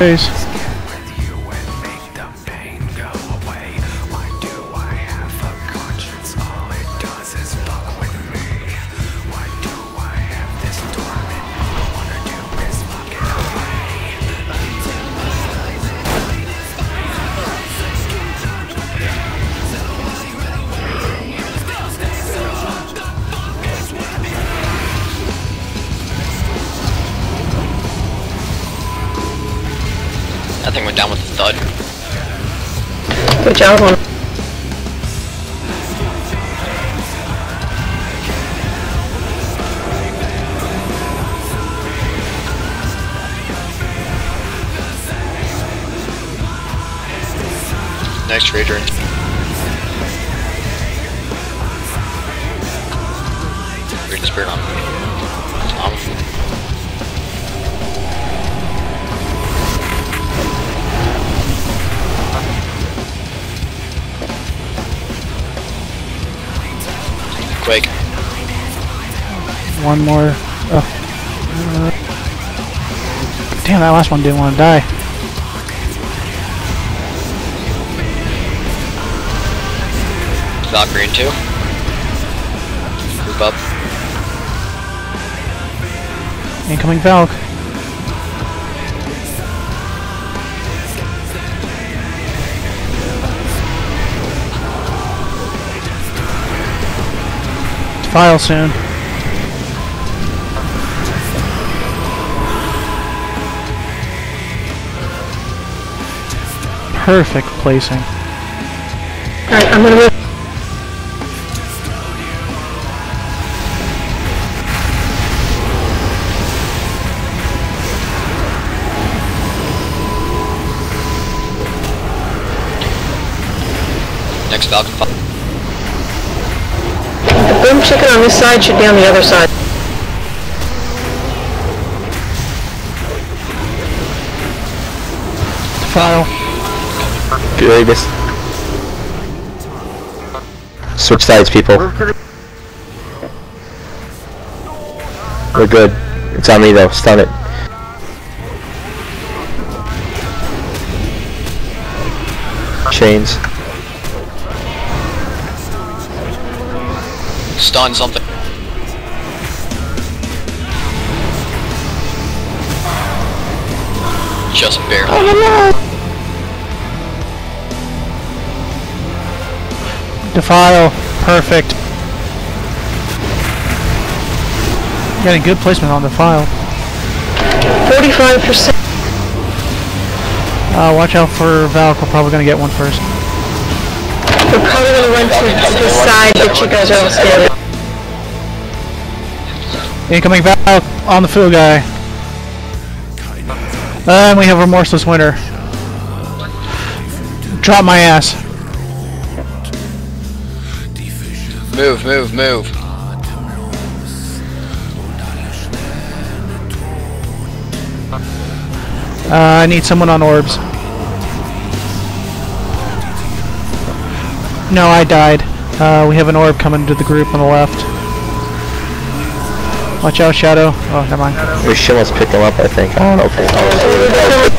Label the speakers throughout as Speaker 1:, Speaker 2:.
Speaker 1: É
Speaker 2: Beijo. Thing went down with a thud.
Speaker 3: Good job on
Speaker 2: Nice trader. Read
Speaker 1: One more. Oh. Uh, damn, that last one didn't want to die.
Speaker 2: Valkyrie in two. Move up.
Speaker 1: Incoming Valk. File soon. Perfect placing.
Speaker 3: Alright, I'm gonna move.
Speaker 2: Next Falcon. fi-
Speaker 3: The boom chicken on this side should be on the other side.
Speaker 1: File.
Speaker 4: Good. Switch sides, people. We're good. It's on me though. Stun it. Chains.
Speaker 2: Stun something. Just barely.
Speaker 1: Defile. Perfect. Got a good placement on the file.
Speaker 3: 45%.
Speaker 1: Uh, watch out for Valk. We're probably gonna get one first.
Speaker 3: We're probably gonna run to the side, but you guys are all standing.
Speaker 1: Incoming Valk on the Foo guy. And we have Remorseless Winter. Drop my ass.
Speaker 2: Move, move, move.
Speaker 1: Uh, I need someone on orbs. No, I died. Uh, we have an orb coming to the group on the left. Watch out, Shadow. Oh, never mind.
Speaker 4: We should almost pick him up, I think. I don't know if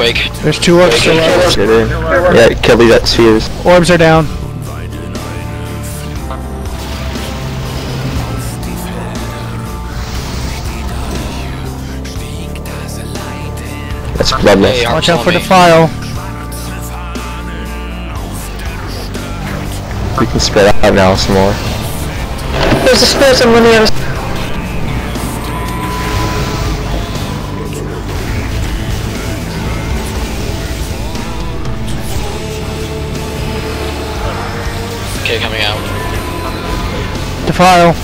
Speaker 2: Quake.
Speaker 1: There's two orbs still left.
Speaker 4: Get in. Yeah, kill these at spheres.
Speaker 1: Orbs are down.
Speaker 4: That's bloodless.
Speaker 2: Hey,
Speaker 1: Watch out for
Speaker 2: me.
Speaker 1: file.
Speaker 4: We can spread out now some more.
Speaker 3: There's a spirit on the other
Speaker 2: trial.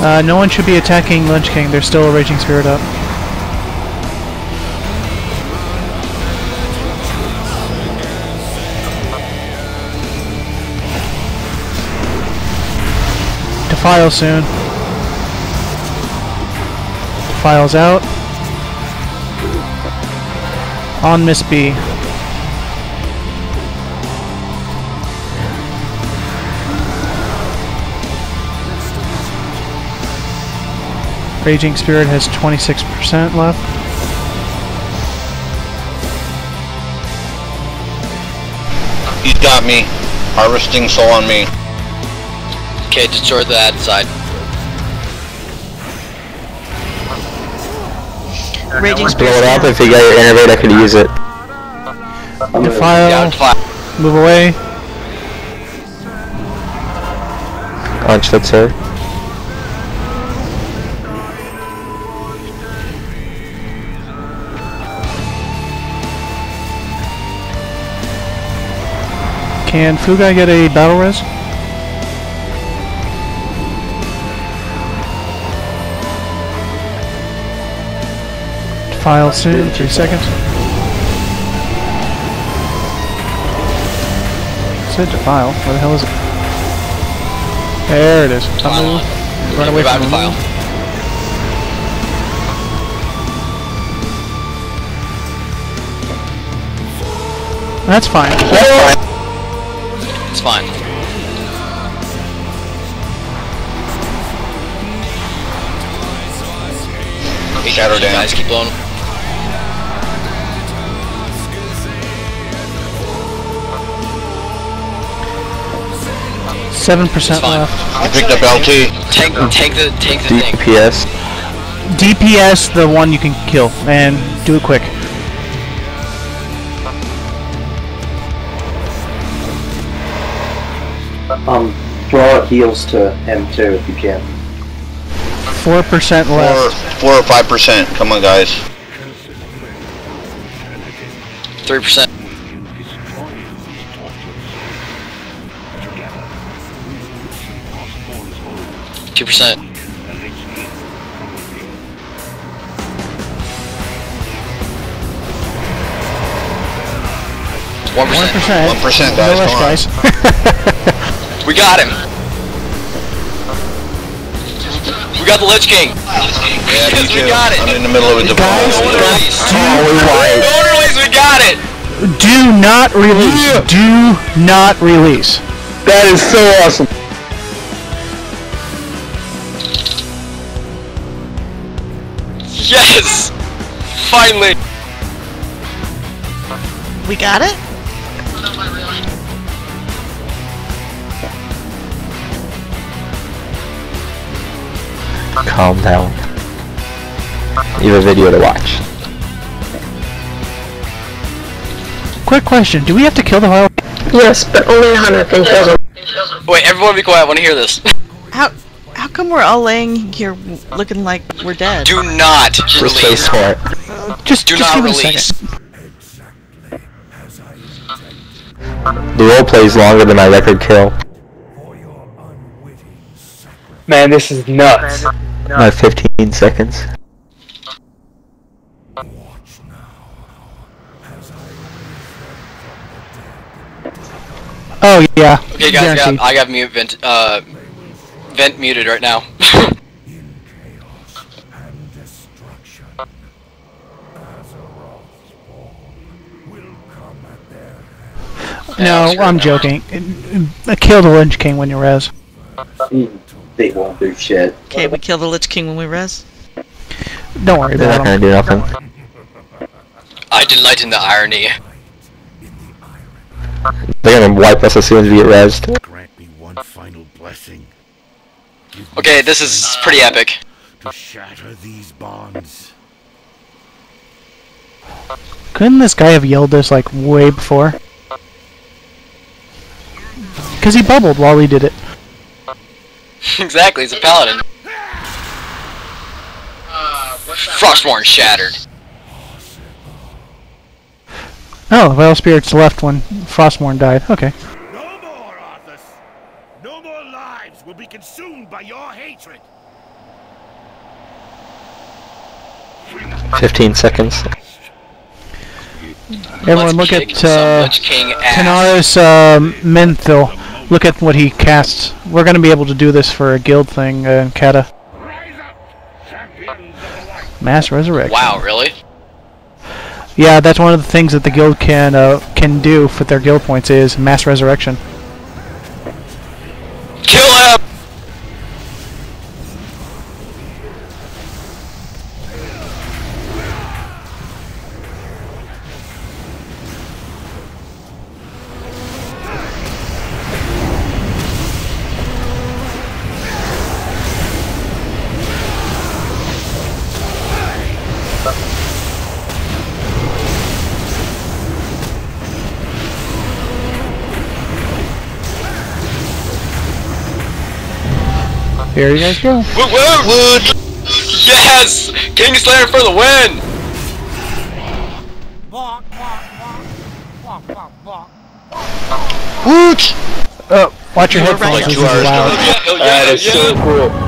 Speaker 1: Uh, no one should be attacking Lich King, there's still a Raging Spirit up. Defile soon. Defile's out. On Miss B. Raging Spirit has 26% left.
Speaker 5: He's got me. Harvesting soul on me.
Speaker 2: Okay, destroy that side.
Speaker 3: Raging
Speaker 4: Blow it up. If you got your innervate, I could use it.
Speaker 1: Defile,
Speaker 2: Yeah,
Speaker 1: move away.
Speaker 4: Punch, that's her.
Speaker 1: Can Fugai get a battle res? Defile soon, three seconds. Said file. where the hell is it? There it is. Don't
Speaker 2: File
Speaker 1: move. Run away from
Speaker 2: the
Speaker 1: the
Speaker 2: file.
Speaker 1: That's fine.
Speaker 2: It's fine.
Speaker 5: Shadow down.
Speaker 2: Guys, keep blowing.
Speaker 1: Seven percent left.
Speaker 5: I picked up LT.
Speaker 2: Take, take the, take the thing.
Speaker 4: DPS.
Speaker 1: DPS, the one you can kill, and do it quick.
Speaker 6: Um, throw out heals to him too if you can.
Speaker 1: Four percent
Speaker 5: Four,
Speaker 1: left.
Speaker 5: four or five percent. Come on, guys.
Speaker 2: Three percent. Two percent. One
Speaker 1: One
Speaker 2: percent.
Speaker 1: percent.
Speaker 5: 1%,
Speaker 1: No
Speaker 5: guys, on.
Speaker 1: guys.
Speaker 2: We got him. We got the Lich King.
Speaker 5: Yeah, me
Speaker 2: Yes, we got it.
Speaker 5: I'm in the middle of a
Speaker 1: Guys,
Speaker 2: No one
Speaker 5: development.
Speaker 2: release.
Speaker 4: Holy white.
Speaker 2: No release. We got it.
Speaker 1: Do not release. Do not release.
Speaker 4: That is so awesome.
Speaker 2: Finally.
Speaker 3: We got it?
Speaker 4: Calm down. You have a video to watch.
Speaker 1: Quick question: Do we have to kill the file?
Speaker 3: Yes, but only a hunter can kill them.
Speaker 2: Wait, everyone be quiet. I want to hear this.
Speaker 7: How how come we're all laying here looking like we're dead?
Speaker 2: Do not
Speaker 4: Just
Speaker 2: release.
Speaker 4: face for it.
Speaker 1: Just,
Speaker 2: Do
Speaker 1: just
Speaker 2: not
Speaker 1: give it a second.
Speaker 4: The role plays longer than my record kill.
Speaker 6: Man, this is nuts.
Speaker 4: My 15 seconds.
Speaker 1: Oh yeah.
Speaker 2: Okay, guys, I got, I got mute vent, uh, vent muted right now.
Speaker 1: No,
Speaker 2: screw it
Speaker 1: I'm joking. Uh, Kill the Lich King when you res.
Speaker 6: They won't do shit.
Speaker 7: Okay, we kill the Lich King when we res.
Speaker 1: Don't worry
Speaker 4: They're not gonna
Speaker 1: him.
Speaker 4: do nothing.
Speaker 2: I delight in the irony.
Speaker 4: They're gonna wipe us as soon as we get rezzed.
Speaker 8: Grant me one final blessing.
Speaker 2: Okay, this is pretty epic.
Speaker 8: to shatter these bonds.
Speaker 1: Couldn't this guy have yelled this like way before? Because he bubbled while he did it.
Speaker 2: exactly, he's a paladin. Frostmourne shattered.
Speaker 1: Oh, Vile Spirit's left when Frostmourne died. Okay.
Speaker 8: No more, Arthas! No more lives will be consumed by your hatred!
Speaker 4: 15 seconds.
Speaker 1: Everyone look
Speaker 2: Let's kick
Speaker 1: at
Speaker 2: some
Speaker 1: uh,
Speaker 2: Lich
Speaker 1: Tanara's uh, Menethil. Look at what he casts. We're going to be able to do this for a guild thing uh, in Kata. Mass Resurrection.
Speaker 2: Wow, really?
Speaker 1: Yeah, that's one of the things that the guild can uh, can do with their guild points is Mass Resurrection. Here you guys go.
Speaker 2: Woot woot! Woot! Yes! Kingslayer for the win!
Speaker 5: Woot!
Speaker 1: Uh, watch your headphones.
Speaker 7: right.
Speaker 1: This
Speaker 2: Two
Speaker 1: is
Speaker 2: hours
Speaker 1: loud.
Speaker 2: ago. Yeah, oh, yeah,
Speaker 4: That is
Speaker 2: yeah.
Speaker 4: so cool.